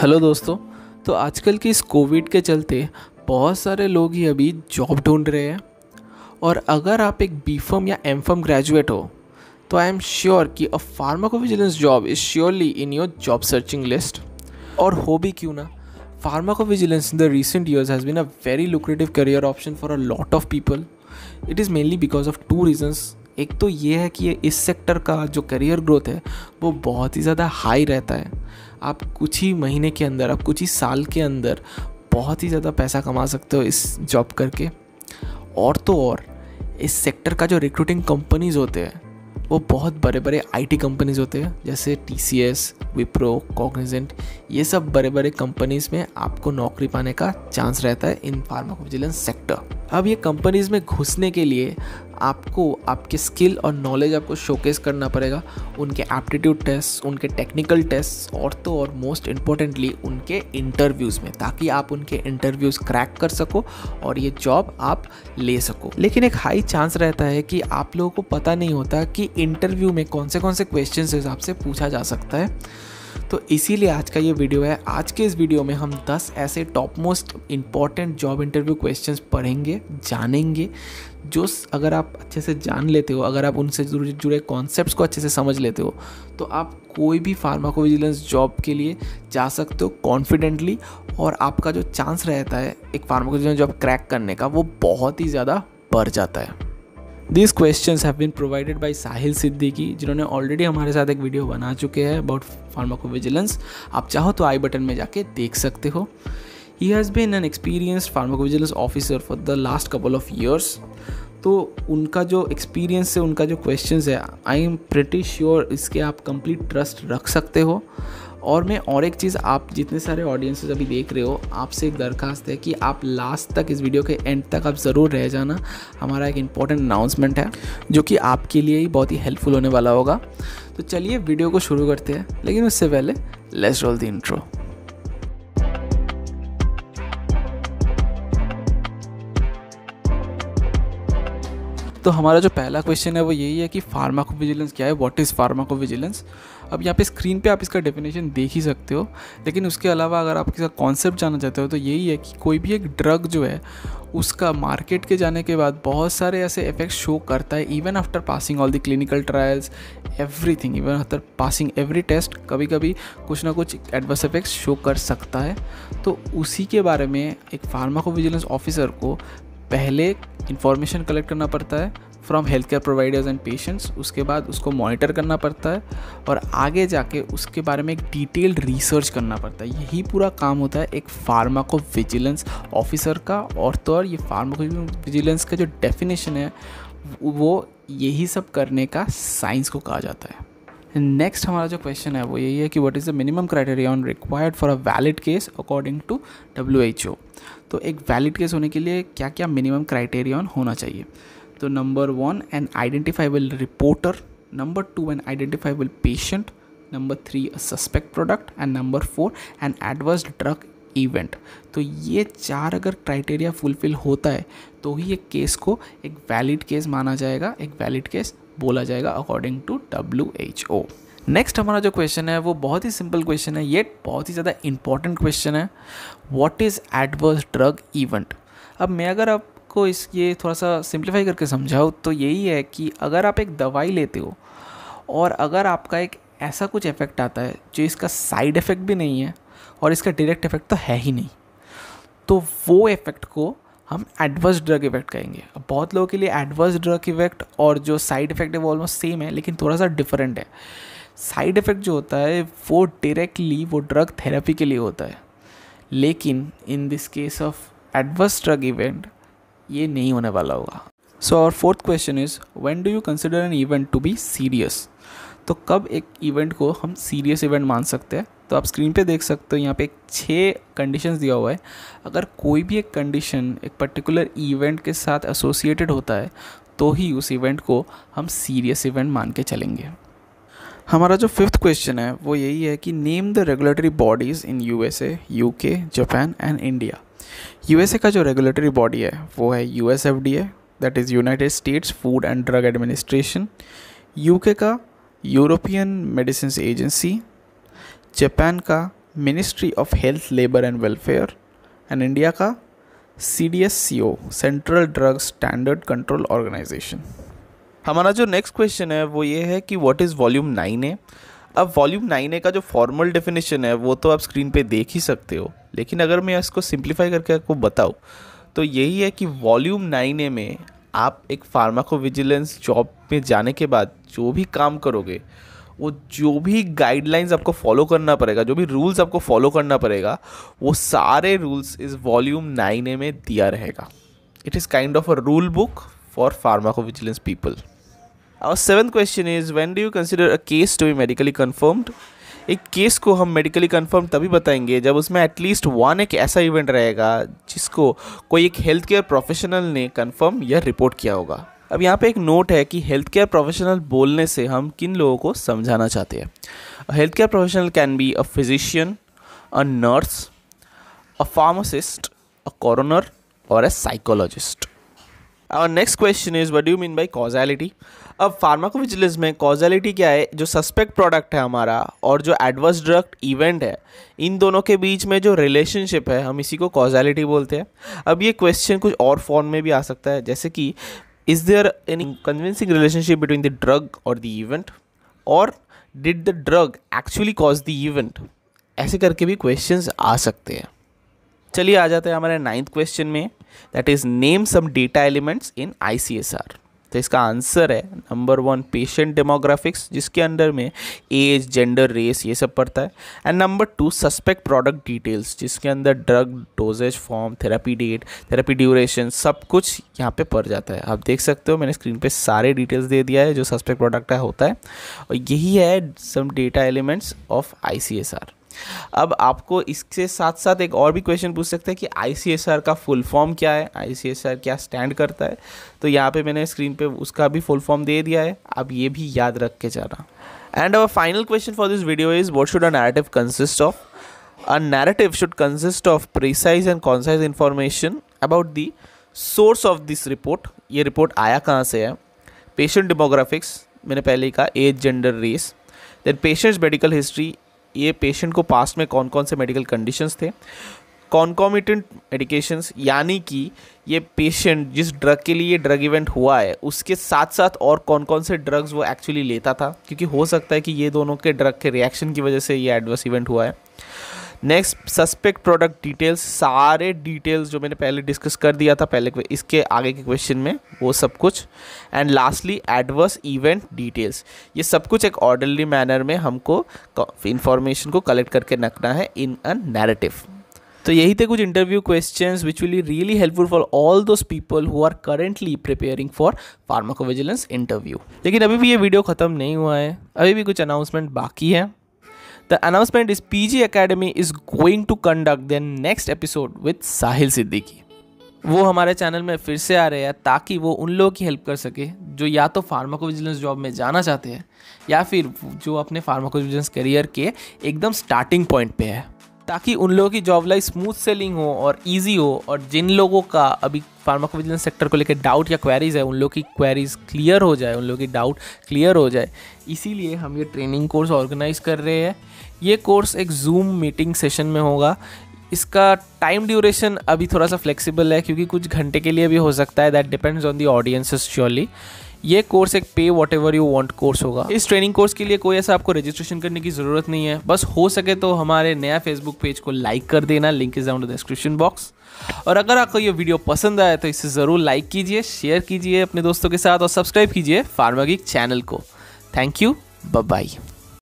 Hello दोस्तों तो आजकल की इस कोविड के चलते बहुत सारे लोग ही अभी जॉब ढूंढ रहे हैं। और अगर आप एक बी फर्म या एम फर्म ग्रेजुएट हो तो आई एम श्योर कि a pharmacovigilance job is surely in your job searching list और हो भी क्यों ना pharmacovigilance in the recent years has been a very lucrative career option for a lot of people it is mainly because of two reasons एक तो ये है कि इस सेक्टर का जो करियर ग्रोथ है, वो बहुत ही ज़्यादा हाई रहता है। आप कुछ ही महीने के अंदर, आप कुछ ही साल के अंदर बहुत ही ज़्यादा पैसा कमा सकते हो इस जॉब करके। और तो और, इस सेक्टर का जो रिक्रूटिंग कंपनीज़ होते हैं, वो बहुत बड़े बड़े आईटी कंपनीज़ होते हैं, जैसे T C S Wipro Cognizant ये सब बड़े बड़े कंपनीज़ में आपको नौकरी पाने का चांस रहता है इन फार्माकोविजिलेंस सेक्टर अब ये कंपनीज़ में घुसने के लिए आपको आपके स्किल और नॉलेज आपको शोकेस करना पड़ेगा। उनके एप्टीट्यूड टेस्ट उनके टेक्निकल टेस्ट और तो और मोस्ट इम्पोर्टेंटली उनके इंटरव्यूज़ में, ताकि आप उनके इंटरव्यूज़ क्रैक कर सको और ये जॉब आप ले सको। लेकिन एक हाई चांस रहता है कि आप लोगों को पता नहीं होता कि इंटरव्यू में कौन से कौन से क्वेश्चन हिसाब से पूछा जा सकता है। तो इसीलिए आज का ये वीडियो है। आज के इस वीडियो में हम 10 ऐसे top most important job interview questions पढ़ेंगे, जानेंगे, जो अगर आप अच्छे से जान लेते हो, अगर आप उनसे जुड़े कॉन्सेप्ट को अच्छे से समझ लेते हो तो आप कोई भी फार्माकोविजिलेंस जॉब के लिए जा सकते हो कॉन्फिडेंटली और आपका जो चांस रहता है एक फार्माकोविजिलेंस जॉब क्रैक करने का, वो बहुत ही ज़्यादा बढ़ जाता है। This question have been provided by Sahil Siddiqui जिन्होंने ऑलरेडी हमारे साथ एक वीडियो बना चुके हैं अबाउट फार्माकोविजिलेंस आप चाहो तो आई बटन में जाके देख सकते हो। He has been an experience pharmacovigilance officer for the last couple of years तो उनका जो एक्सपीरियंस है, उनका जो क्वेश्चन है आई एम प्रिटी श्योर इसके आप कंप्लीट ट्रस्ट रख सकते हो। और मैं और एक चीज़ आप जितने सारे ऑडियंसेस अभी देख रहे हो, आपसे एक दरखास्त है कि आप लास्ट तक इस वीडियो के एंड तक आप ज़रूर रह जाना। हमारा एक इंपॉर्टेंट अनाउंसमेंट है, जो कि आपके लिए ही बहुत ही हेल्पफुल होने वाला होगा। तो चलिए वीडियो को शुरू करते हैं, लेकिन उससे पहले लेस रोल द इंट्रो तो हमारा जो पहला क्वेश्चन है वो यही है कि फार्माकोविजिलेंस क्या है? व्हाट इज़ फार्माकोविजिलेंस अब यहाँ पे स्क्रीन पे आप इसका डेफिनेशन देख ही सकते हो, लेकिन उसके अलावा अगर आप इसका कॉन्सेप्ट जानना चाहते हो तो यही है कि कोई भी एक ड्रग जो है, उसका मार्केट के जाने के बाद बहुत सारे ऐसे इफेक्ट्स शो करता है even after passing all the clinical trials everything even after passing every test कभी कभी कुछ ना कुछ एडवर्स इफेक्ट्स शो कर सकता है। तो उसी के बारे में एक फार्माकोविजिलेंस ऑफिसर को पहले इन्फॉर्मेशन कलेक्ट करना पड़ता है from health care providers and patients उसके बाद उसको मॉनिटर करना पड़ता है, और आगे जाके उसके बारे में एक डिटेल्ड रिसर्च करना पड़ता है। यही पूरा काम होता है एक फार्माको विजिलेंस ऑफिसर का, और तो और ये फार्माको विजिलेंस का जो डेफिनेशन है, वो यही सब करने का साइंस को कहा जाता है। नेक्स्ट हमारा जो क्वेश्चन है वो यही है कि what is the minimum criteria on required for a valid case according to W H O तो एक वैलिड केस होने के लिए क्या क्या मिनिमम क्राइटेरियन होना चाहिए? तो number one an identifiable reporter number two an identifiable patient number three a suspect product and number four an adverse drug event तो ये चार अगर क्राइटेरिया फुलफिल होता है तो ही एक केस को एक वैलिड केस माना जाएगा, एक वैलिड केस बोला जाएगा according to W H O next हमारा जो क्वेश्चन है, वो बहुत ही सिंपल क्वेश्चन है ये बहुत ही ज़्यादा इंपॉर्टेंट क्वेश्चन है. What is adverse drug event अब मैं अगर आपको इस, ये थोड़ा सा सिंप्लीफाई करके समझाऊँ तो यही है कि अगर आप एक दवाई लेते हो, और अगर आपका एक ऐसा कुछ इफ़ेक्ट आता है, जो इसका साइड इफ़ेक्ट भी नहीं है, और इसका डायरेक्ट इफ़ेक्ट तो है ही नहीं तो वो इफ़ेक्ट को हम एडवर्स ड्रग इफ़ेक्ट कहेंगे अब बहुत लोगों के लिए एडवर्स ड्रग इफ़ेक्ट और जो साइड इफ़ेक्ट है वो ऑलमोस्ट सेम है, लेकिन थोड़ा सा डिफरेंट है। साइड इफ़ेक्ट जो होता है, वो डायरेक्टली वो ड्रग थेरेपी के लिए होता है। लेकिन in this case of adverse drug event ये नहीं होने वाला होगा। So our fourth question is when do you consider an event to be serious तो कब एक इवेंट को हम सीरियस इवेंट मान सकते हैं? तो आप स्क्रीन पे देख सकते हो, यहाँ पे एक छः कंडीशंस दिया हुआ है। अगर कोई भी एक कंडीशन एक पर्टिकुलर इवेंट के साथ एसोसिएटेड होता है तो ही उस इवेंट को हम सीरियस इवेंट मान के चलेंगे। हमारा जो फिफ्थ क्वेश्चन है, वो यही है कि name the regulatory bodies in USA UK Japan and India USA का जो रेगुलेटरी बॉडी है, वो है U S F D A that is United States food and drug administration UK का यूरोपियन मेडिसिन एजेंसी, जापान का ministry of health, labour and welfare, and India का C D S C O, central drug standard control organisation. हमारा जो next question है, वो ये है कि what is volume nine A अब वॉल्यूम नाइन ए का जो फॉर्मल डेफिनेशन है, वो तो आप स्क्रीन पे देख ही सकते हो, लेकिन अगर मैं इसको सिंप्लीफाई करके आपको बताऊँ तो यही है कि वॉल्यूम नाइन ए में आप एक फार्माको विजिलेंस जॉब में जाने के बाद जो भी काम करोगे, वो जो भी गाइडलाइंस आपको फॉलो करना पड़ेगा, जो भी रूल्स आपको फॉलो करना पड़ेगा, वो सारे रूल्स इस वॉल्यूम नाइन ए में दिया रहेगा। It is kind of a rule book for pharmacovigilance people our seventh question is when do you consider a case to be medically confirmed एक केस को हम मेडिकली कंफर्म तभी बताएँगे जब उसमें एटलीस्ट वन एक ऐसा इवेंट रहेगा जिसको कोई एक हेल्थ केयर प्रोफेशनल ने कंफर्म या रिपोर्ट किया होगा। अब यहाँ पे एक नोट है कि हेल्थ केयर प्रोफेशनल बोलने से हम किन लोगों को समझाना चाहते हैं? Health care professional can be a physician a nurse a pharmacist a coroner और a psychologist our next question is what you mean by causality अब फार्माकोविजिलेंस में कॉजैलिटी क्या है? जो सस्पेक्ट प्रोडक्ट है हमारा और जो एडवर्स ड्रग इवेंट है, इन दोनों के बीच में जो रिलेशनशिप है, हम इसी को कॉजैलिटी बोलते हैं। अब ये क्वेश्चन कुछ और फॉर्म में भी आ सकता है, जैसे कि is there any convincing relationship between the drug और द इवेंट और did the drug actually cause the event ऐसे करके भी क्वेश्चंस आ सकते हैं। चलिए आ जाते हैं हमारे नाइन्थ क्वेश्चन में। That is name some data elements in I C S R तो इसका आंसर है नंबर वन पेशेंट डेमोग्राफिक्स जिसके अंदर में एज जेंडर रेस ये सब पड़ता है। And number two suspect product details जिसके अंदर drug dosage form therapy date therapy duration सब कुछ यहाँ पे पड़ जाता है। आप देख सकते हो, मैंने स्क्रीन पे सारे डिटेल्स दे दिया है, जो सस्पेक्ट प्रोडक्ट है होता है। और यही है some data elements of I C S R अब आपको इसके साथ साथ एक और भी क्वेश्चन पूछ सकते हैं कि ICSR का फुल फॉर्म क्या है? ICSR क्या स्टैंड करता है? तो यहाँ पे मैंने स्क्रीन पे उसका भी फुल फॉर्म दे दिया है। अब ये भी याद रख के जाना। And our final question for this video is what should a narrative consist of a narrative should consist of precise and concise information about the source of this report ये रिपोर्ट आया कहाँ से है? पेशेंट डेमोग्राफिक्स मैंने पहले ही कहा age gender race then patients medical history ये पेशेंट को पास्ट में कौन कौन से मेडिकल कंडीशंस थे? कॉन्कॉमिटेंट मेडिकेशंस यानी कि ये पेशेंट जिस ड्रग के लिए ड्रग इवेंट हुआ है, उसके साथ साथ और कौन कौन से ड्रग्स वो एक्चुअली लेता था? क्योंकि हो सकता है कि ये दोनों के ड्रग के रिएक्शन की वजह से ये एडवर्स इवेंट हुआ है। नेक्स्ट सस्पेक्ट प्रोडक्ट डिटेल्स सारे डिटेल्स जो मैंने पहले डिस्कस कर दिया था, पहले इसके आगे के क्वेश्चन में, वो सब कुछ। And lastly adverse event details ये सब कुछ एक ऑर्डरली मैनर में हमको इंफॉर्मेशन को कलेक्ट करके रखना है इन अ नैरेटिव तो यही थे कुछ interview questions which will really helpful for all those people who are currently preparing for pharmacovigilance interview लेकिन अभी भी ये वीडियो ख़त्म नहीं हुआ है। अभी भी कुछ अनाउंसमेंट बाकी है। The announcement is PG Academy is going to conduct their next episode with Sahil Siddiqui. वो हमारे चैनल में फिर से आ रहे हैं ताकि वो उन लोगों की हेल्प कर सके जो या तो फार्माकोविजिलेंस जॉब में जाना चाहते हैं या फिर जो अपने फार्माकोविजिलेंस करियर के एकदम स्टार्टिंग पॉइंट पे है ताकि उन लोगों की जॉब लाइफ स्मूथ सेलिंग हो और इजी हो और जिन लोगों का अभी फार्माकोविजिलेंस सेक्टर को लेकर डाउट या क्वेरीज है, उन लोगों की क्वेरीज क्लियर हो जाए, उन लोगों की डाउट क्लियर हो जाए, इसीलिए हम ये ट्रेनिंग कोर्स ऑर्गेनाइज कर रहे हैं। ये कोर्स एक जूम मीटिंग सेशन में होगा। इसका टाइम ड्यूरेशन अभी थोड़ा सा फ्लेक्सिबल है, क्योंकि कुछ घंटे के लिए भी हो सकता है that depends on the audiences surely ये कोर्स एक पे whatever you want course होगा। इस ट्रेनिंग कोर्स के लिए कोई ऐसा आपको रजिस्ट्रेशन करने की ज़रूरत नहीं है। बस हो सके तो हमारे नया फेसबुक पेज को लाइक कर देना। Link is down description box और अगर आपको ये वीडियो पसंद आया तो इसे ज़रूर लाइक कीजिए शेयर कीजिए अपने दोस्तों के साथ और सब्सक्राइब कीजिए फार्मागिक चैनल को। Thank you bye